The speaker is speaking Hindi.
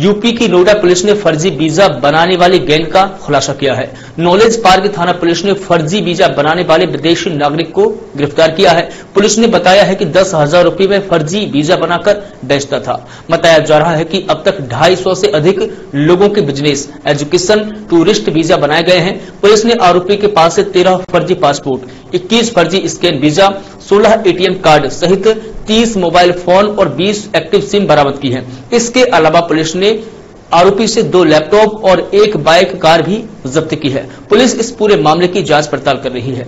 यूपी की नोएडा पुलिस ने फर्जी वीज़ा बनाने वाली गैंग का खुलासा किया है। नॉलेज पार्क थाना पुलिस ने फर्जी वीज़ा बनाने वाले विदेशी नागरिक को गिरफ़्तार किया है। पुलिस ने बताया है कि दस हज़ार रुपये में फर्जी वीज़ा बनाकर बेचता था। बताया जा रहा है कि अब तक ढाई सौ से अधिक लोगों के बिज़नेस, एजुकेशन, टूरिस्ट वीज़ा बनाए गए हैं। पुलिस ने आरोपी के पास से तेरह फर्जी पासपोर्ट, इक्कीस फर्जी स्कैन वीज़ा, सोलह एटीएम कार्ड सहित 30 मोबाइल फ़ोन और 20 एक्टिव सिम बरामद की है। इसके अलावा पुलिस ने आरोपी से दो लैपटॉप और एक बाइक कार भी जब्त की है। पुलिस इस पूरे मामले की जाँच पड़ताल कर रही है।